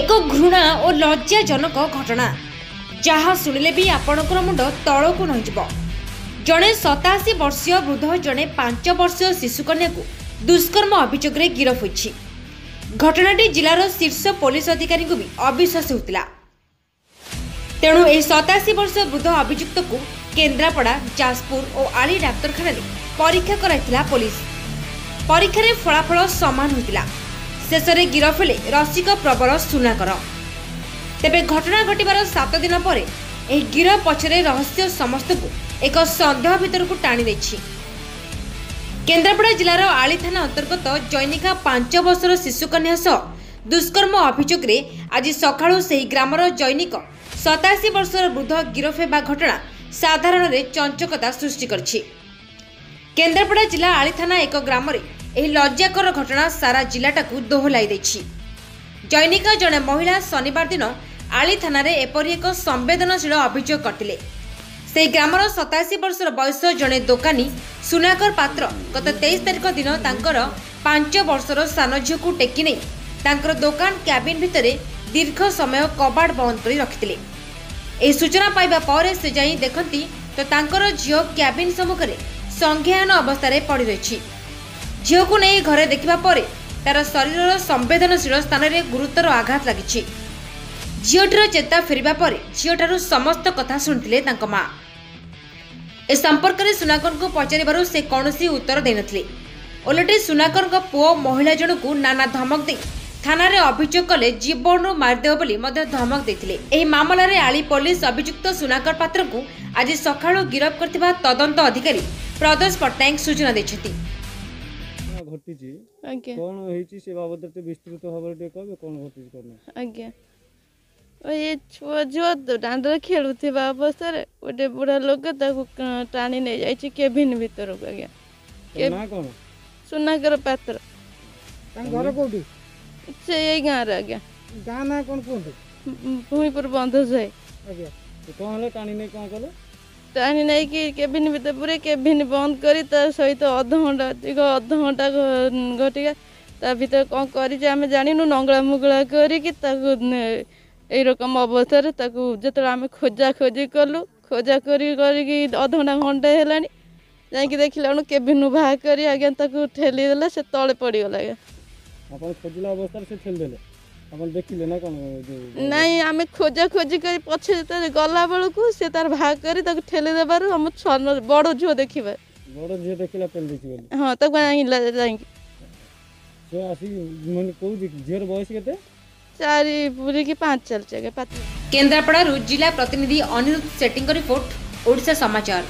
ଏକ ଘୃଣା ଓ ଲଜ୍ଜାଜନକ ଘଟଣା। ଯାହା ଶୁଣିଲେ ବି ଆପଣଙ୍କର ମୁଣ୍ଡ ତଳକୁ ନଇଯିବ। ଜଣେ ସତାଅଶୀ ବର୍ଷୀୟ ବୃଦ୍ଧ ଜଣେ ପାଞ୍ଚ ବର୍ଷୀୟ ଶିଶୁକନ୍ୟାକୁ ଦୁଷ୍କର୍ମ ଅଭିଯୋଗରେ ଗିରଫ ହୋଇଛି। ଘଟଣାଟି ଜିଲ୍ଲାର ଶୀର୍ଷ ପୋଲିସ ଅଧିକାରୀଙ୍କୁ ବି ଅବିଶ୍ୱାସ ହେଉଥିଲା ତେଣୁ ଏହି ସତାଅଶୀ ବର୍ଷୀୟ ବୃଦ୍ଧ ଅଭିଯୁକ୍ତକୁ କେନ୍ଦ୍ରାପଡ଼ା ଯାଜପୁର ଓ ଆଳି ଡାକ୍ତରଖାନାରେ ପରୀକ୍ଷା କରାଇଥିଲା ପୋଲିସ। ପରୀକ୍ଷାରେ ଫଳାଫଳ ସମାନ ହୋଇଥିଲା। ଶେଷରେ ଗିରଫ ହେଲେ ରସିକ ପ୍ରବଳ ସୁନାକର। ତେବେ ଘଟଣା ଘଟିବାର ସାତ ଦିନ ପରେ ଏହି ଗିରଫ ପଛରେ ରହସ୍ୟ ସମସ୍ତଙ୍କୁ ଏକ ସନ୍ଦେହ ଭିତରକୁ ଟାଣି ଦେଇଛି। କେନ୍ଦ୍ରାପଡ଼ା ଜିଲ୍ଲାର ଆଳି ଥାନା ଅନ୍ତର୍ଗତ ଜୈନିକା ପାଞ୍ଚ ବର୍ଷର ଶିଶୁକନ୍ୟା ସହ ଦୁଷ୍କର୍ମ ଅଭିଯୋଗରେ ଆଜି ସକାଳୁ ସେହି ଗ୍ରାମର ଜୈନିକ ସତାଅଶୀ ବର୍ଷର ବୃଦ୍ଧ ଗିରଫ ହେବା ଘଟଣା ସାଧାରଣରେ ଚଞ୍ଚକତା ସୃଷ୍ଟି କରିଛି। କେନ୍ଦ୍ରାପଡ଼ା ଜିଲ୍ଲା ଆଳି ଥାନା ଏକ ଗ୍ରାମରେ ଏହି ଲଜ୍ଜାକର ଘଟଣା ସାରା ଜିଲ୍ଲାଟାକୁ ଦୋହଲାଇ ଦେଇଛି। ଜୈନିକା ଜଣେ ମହିଳା ଶନିବାର ଦିନ ଆଳି ଥାନାରେ ଏପରି ଏକ ସମ୍ବେଦନଶୀଳ ଅଭିଯୋଗ କରିଥିଲେ। ସେହି ଗ୍ରାମର ସତାଅଶୀ ବର୍ଷର ବୟସ ଜଣେ ଦୋକାନୀ ସୁନାକର ପାତ୍ର ଗତ ତେଇଶ ତାରିଖ ଦିନ ତାଙ୍କର ପାଞ୍ଚ ବର୍ଷର ସାନ ଝିଅକୁ ଟେକି ନେଇ ତାଙ୍କର ଦୋକାନ କ୍ୟାବିନ୍ ଭିତରେ ଦୀର୍ଘ ସମୟ କବାଟ ବନ୍ଦ କରି ରଖିଥିଲେ। ଏହି ସୂଚନା ପାଇବା ପରେ ସେ ଯାଇ ଦେଖନ୍ତି ତ ତାଙ୍କର ଝିଅ କ୍ୟାବିନ୍ ସମ୍ମୁଖରେ ସଂଜ୍ଞାହୀନ ଅବସ୍ଥାରେ ପଡ଼ି ରହିଛି। ଝିଅକୁ ନେଇ ଘରେ ଦେଖିବା ପରେ ତାର ଶରୀରର ସମ୍ବେଦନଶୀଳ ସ୍ଥାନରେ ଗୁରୁତର ଆଘାତ ଲାଗିଛି। ଝିଅଟିର ଚେତା ଫେରିବା ପରେ ଝିଅଠାରୁ ସମସ୍ତ କଥା ଶୁଣିଥିଲେ ତାଙ୍କ ମା। ଏ ସମ୍ପର୍କରେ ସୁନାକରଙ୍କୁ ପଚାରିବାରୁ ସେ କୌଣସି ଉତ୍ତର ଦେଇନଥିଲେ। ଓଲଟି ସୁନାକରଙ୍କ ପୁଅ ମହିଳା ଜଣକୁ ନାନା ଧମକ ଦେଇ ଥାନାରେ ଅଭିଯୋଗ କଲେ ଜୀବନରୁ ମାରିଦେବ ବୋଲି ମଧ୍ୟ ଧମକ ଦେଇଥିଲେ। ଏହି ମାମଲାରେ ଆଳି ପୋଲିସ ଅଭିଯୁକ୍ତ ସୁନାକର ପାତ୍ରଙ୍କୁ ଆଜି ସକାଳୁ ଗିରଫ କରିଥିବା ତଦନ୍ତ ଅଧିକାରୀ ପ୍ରଦୋଷ ପଟ୍ଟନାୟକ ସୂଚନା ଦେଇଛନ୍ତି। ଘଟଣା ଘଟିଛି? ଆଜ୍ଞା। କଣ ହେଇଛି ସେ ବାବଦରେ ଟିକେ ବିସ୍ତୃତ ଭାବରେ ଟିକେ କହିବେ କଣ ଘଟିଛି କଣ ନାହିଁ? ଆଜ୍ଞା। ଓ ଏ ଛୁଆ ଝିଅ ତ ଦାଣ୍ଡରେ ଖେଳୁଥିବା ଅବସ୍ଥାରେ ଗୋଟେ ବୁଢ଼ା ଲୋକ ତାକୁ କ- ଟାଣି ନେଇଯାଇଛି କେଭିନ୍ ଭିତରକୁ ଆଜ୍ଞା। ତା କେ- ନାଁ କଣ? ସୁନାକର ପାତ୍ର। ତାଙ୍କ ଘର କୋଉଠି? ସେ ଏଇ ଗାଁରେ ଆଜ୍ଞା। ଗାଁ ନାଁ କଣ କୁହନ୍ତୁ? ଭୂ- ଭୂମିପୁର ବନ୍ଧ ଯାଏ ଆଜ୍ଞା। ସେ କଣ ହେଲେ? ଟାଣି ନେଇ କଣ କଲେ? ଟାଣି ନେଇକି କେଭିନ୍ ଭିତରେ ପୁରେଇ କେଭିନ୍ ବନ୍ଦ କରି ତା ସହିତ ଅଧଘଣ୍ଟା ଅଧିକ ଅଧଘଣ୍ଟା ଘ- ଘଟିକା ତା ଭିତରେ କ'ଣ କରିଛି ଆମେ ଜାଣିନୁ ନଙ୍ଗଳା ମୁଙ୍ଗଳା କରିକି ତାକୁ ନେ- ଏଇ ରକମ ଅବସ୍ଥାରେ ତାକୁ ଯେତେବେଳେ ଆମେ ଖୋଜା ଖୋଜି କଲୁ ଖୋଜା କରି କରିକି ଅଧଘଣ୍ଟା ଘଣ୍ଟେ ହେଲାଣି ଯାଇକି ଦେଖିଲା ବେଳକୁ କେଭିନ୍ ବାହା କରି ଆଜ୍ଞା ତାକୁ ଠେଲି ଦେଲେ ସେ ତଳେ ପଡ଼ିଗଲା ଆଜ୍ଞା। ଆପଣ ଖୋଜିଲା ଅବସ୍ଥାରେ ସେ ଠେଲିଦେଲେ। ଆପଣ ଦେଖିଲେ ନା କଣ ଯୋଉ ନାଇଁ ଆମେ ଖୋଜା ଖୋଜି କରି ପଛେ ଯେତେବେଳେ ଗଲା ବେଳକୁ ସେ ତାର ବାହା କରି ତାକୁ ଠେଲି ଦେବାରୁ ଆମ ଛନ ବଡ଼ ଝିଅ ଦେଖିବା। ବଡ ଝିଅ ଦେଖିଲା ପେଲି ଦେଇଛି ବୋଲି। ହଁ ତାକୁ ଆଣିଲା ଯାଇକି। ସେ ଆସିକି ମାନେ କହୁଛି କି ଝିଅର ବୟସ କେତେ? ଚାରି ପୁରିକି ପାଞ୍ଚ ଚାଲିଛି ଆଜ୍ଞା ପାତି କେନ୍ଦ୍ରାପଡ଼ାରୁ ଜିଲ୍ଲା ପ୍ରତିନିଧି ଅନିରୁଦ୍ଧ ସେଟ୍ଟୀଙ୍କ ରିପୋର୍ଟ ଓଡ଼ିଶା ସମାଚାର।